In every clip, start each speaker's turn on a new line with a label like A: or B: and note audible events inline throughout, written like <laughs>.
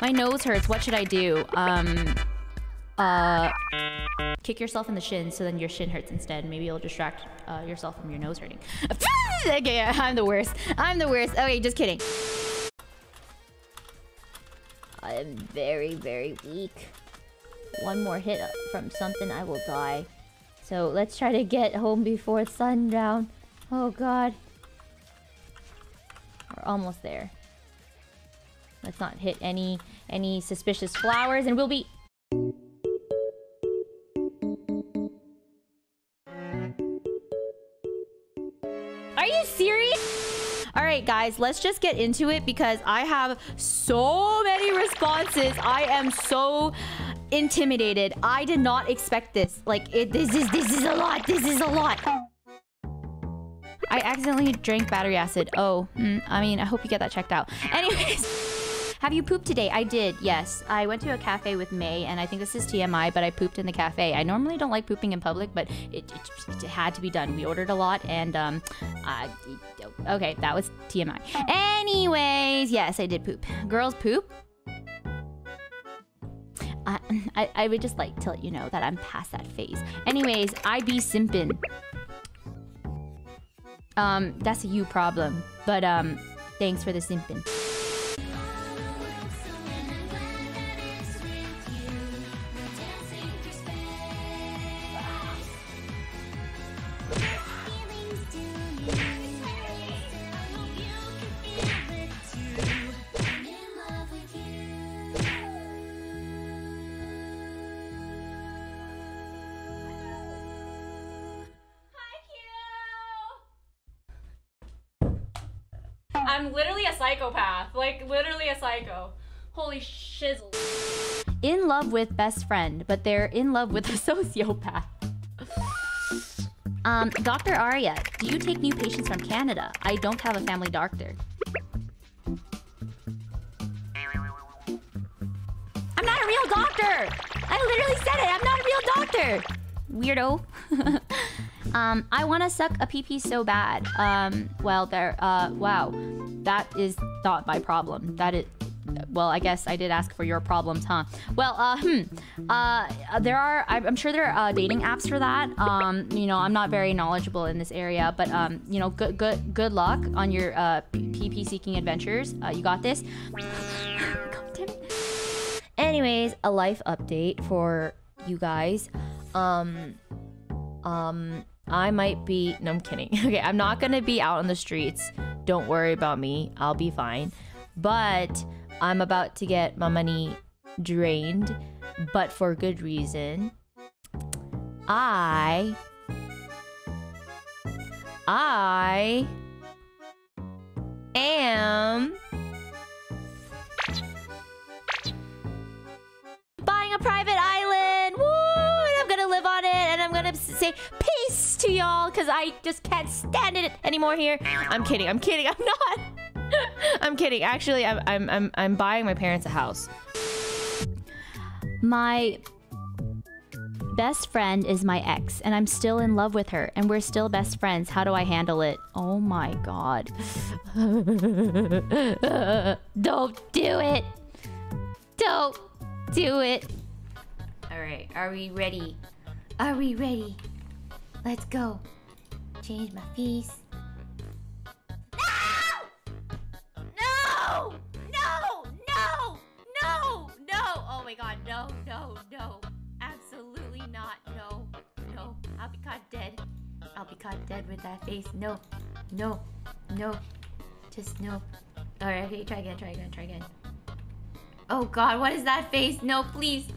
A: My nose hurts. What should I do? Um, uh, kick yourself in the shin so then your shin hurts instead. Maybe it'll distract uh, yourself from your nose hurting. <laughs> okay, I'm the worst. I'm the worst. Okay, just kidding. I'm very, very weak. One more hit from something, I will die. So let's try to get home before sundown. Oh god. We're almost there. Let's not hit any any suspicious flowers and we'll be Are you serious? All right, guys, let's just get into it because I have so many responses. I am so intimidated. I did not expect this. Like, it, this is this is a lot. This is a lot. I accidentally drank battery acid. Oh, mm, I mean, I hope you get that checked out. Anyways. Have you pooped today? I did, yes. I went to a cafe with May, and I think this is TMI, but I pooped in the cafe. I normally don't like pooping in public, but it, it, it had to be done. We ordered a lot, and, um, uh, okay, that was TMI. Anyways, yes, I did poop. Girls poop? I, I, I would just like to let you know that I'm past that phase. Anyways, I be simpin'. Um, that's a you problem. But, um, thanks for the simpin'.
B: I'm literally a psychopath. Like, literally a psycho. Holy shizzle.
A: In love with best friend, but they're in love with a <laughs> sociopath. Um, Dr. Aria, do you take new patients from Canada? I don't have a family doctor. I'm not a real doctor! I literally said it! I'm not a real doctor! Weirdo. <laughs> um, I want to suck a pee-pee so bad. Um, well, there, uh, wow. That is not my problem. That is, well, I guess I did ask for your problems, huh? Well, uh, hmm. Uh, there are, I'm sure there are uh, dating apps for that. Um, you know, I'm not very knowledgeable in this area, but, um, you know, good, good, good luck on your, uh, PP seeking adventures. Uh, you got this. Anyways, a life update for you guys. Um, um, I might be. No, I'm kidding. <laughs> Okay, I'm not gonna be out on the streets. Don't worry about me. I'll be fine. But I'm about to get my money drained, but for good reason. I. I am y'all because I just can't stand it anymore here. I'm kidding. I'm kidding. <laughs> I'm not. I'm kidding. Actually, I'm I'm I'm I'm buying my parents a house. My best friend is my ex, and I'm still in love with her, and we're still best friends. How do I handle it? Oh my god. <laughs> Don't do it. Don't do it. Alright, are we ready? Are we ready? Let's go. Change my face. No! No! No! No! No! No! Oh my god, no, no, no. Absolutely not. No. No. I'll be caught dead. I'll be caught dead with that face. No. No. No. Just no. Alright, okay, try again, try again, try again. Oh god, what is that face? No, please.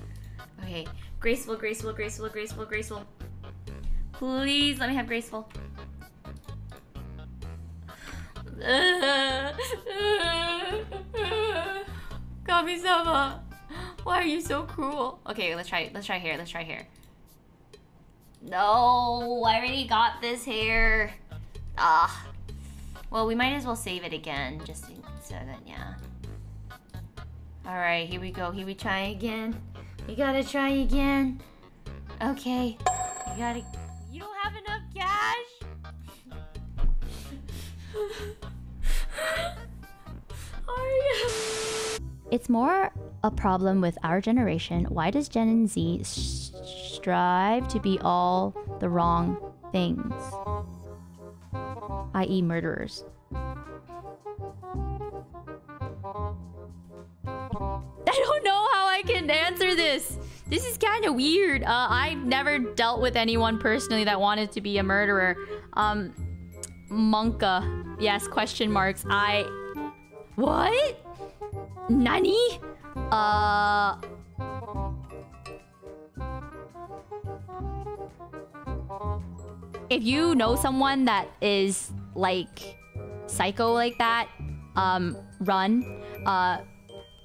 A: Okay. Graceful, graceful, graceful, graceful, graceful. Please let me have graceful. Kami-sama. <laughs> Why are you so cruel? Okay, let's try let's try here. Let's try here. No, I already got this hair. Ah. Well, we might as well save it again, just so that, yeah. Alright, here we go. Here we try again. We gotta try again. Okay. You gotta... It's more a problem with our generation. Why does Gen Z strive to be all the wrong things? I.e., murderers. I don't know how I can answer this. This is kind of weird. Uh, I've never dealt with anyone personally that wanted to be a murderer. Um, Monka. Yes, question marks. I... What? Nani? Uh... If you know someone that is, like, psycho like that, um, run. Uh,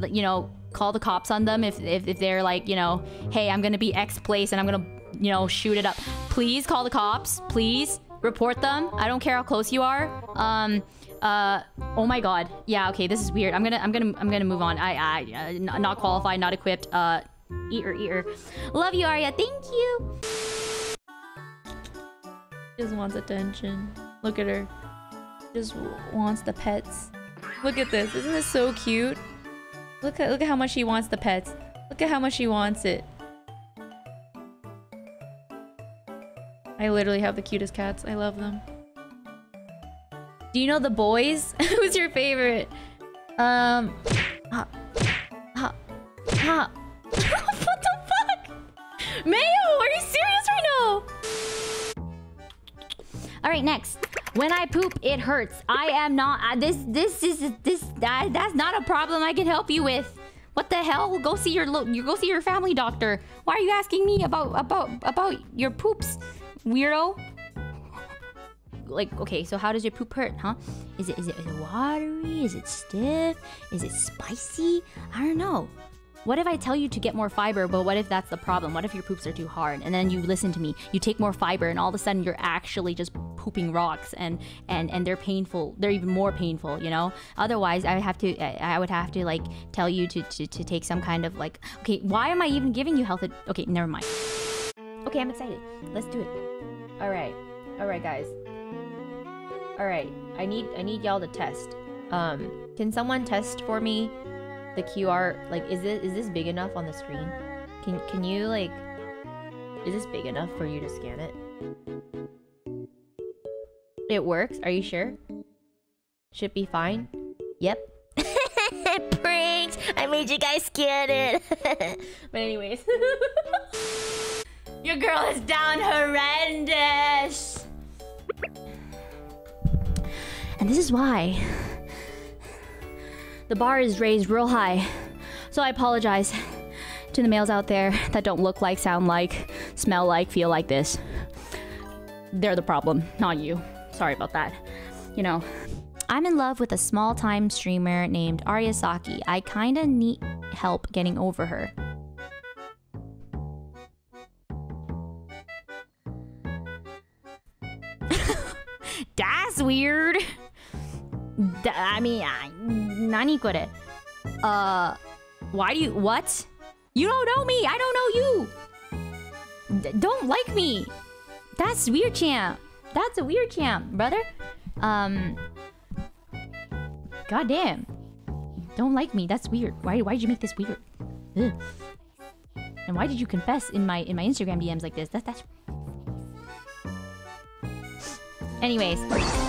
A: you know, call the cops on them if, if, if they're like, you know, hey, I'm gonna be X place and I'm gonna, you know, shoot it up. Please call the cops. Please report them. I don't care how close you are. Um, uh, oh my god. Yeah, okay, this is weird. I'm gonna, I'm gonna, I'm gonna move on. I, I, uh, not qualified, not equipped. Uh, eater, eater. Love you, Aria. Thank you. Just wants attention. Look at her. Just wants the pets. Look at this. Isn't this so cute? Look at look at how much she wants the pets. Look at how much she wants it. I literally have the cutest cats. I love them. Do you know the boys? <laughs> Who's your favorite? Um. Ha. Ha. Ha. <laughs> what the fuck? Mayo, are you serious right now? All right, next. When I poop, it hurts. I am not. This. This is this. Uh, that's not a problem. I can help you with. What the hell? Go see your. You go see your family doctor. Why are you asking me about about about your poops, weirdo? Like, okay, so how does your poop hurt, huh? Is it is it, is it watery? Is it stiff? Is it spicy? I don't know. What if I tell you to get more fiber, but what if that's the problem? What if your poops are too hard? And then you listen to me, you take more fiber, and all of a sudden you're actually just pooping rocks, and and and they're painful. They're even more painful, you know. Otherwise, I have to, I would have to like tell you to to, to take some kind of like, okay, why am I even giving you health? Okay, never mind. Okay, I'm excited. Let's do it. All right, all right, guys. All right, I need I need y'all to test. Um, can someone test for me? the QR like is this is this big enough on the screen? Can can you like is this big enough for you to scan it? It works? Are you sure? Should be fine? Yep. <laughs> Pranks! I made you guys scan it. <laughs> but anyways. <laughs> Your girl is down horrendous. And this is why the bar is raised real high. So I apologize to the males out there that don't look like, sound like, smell like, feel like this. They're the problem, not you. Sorry about that. You know, I'm in love with a small time streamer named Aria Saki. I kinda need help getting over her. <laughs> That's weird. I mean, nani kore? Uh, why do you... What? You don't know me! I don't know you! D don't like me! That's weird champ. That's a weird champ, brother. Um... Goddamn. Don't like me. That's weird. Why, why did you make this weird? Ugh. And why did you confess in my in my Instagram DMs like this? That's that's Anyways.